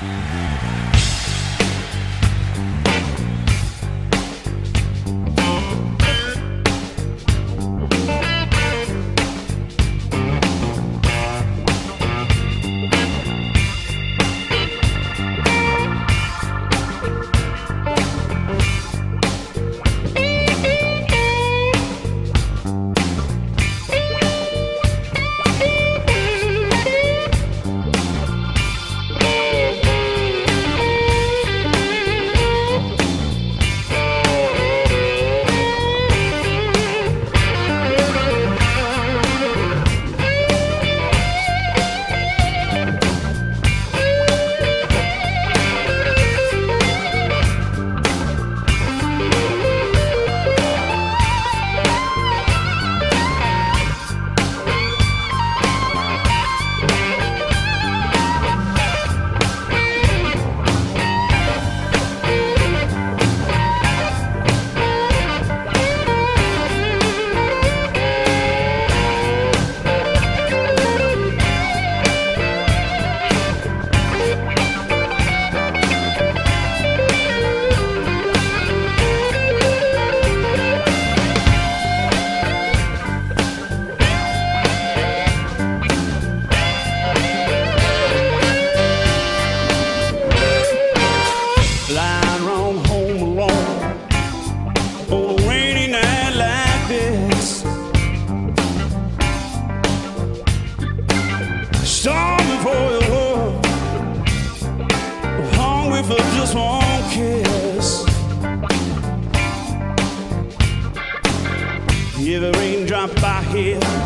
Lying raindrop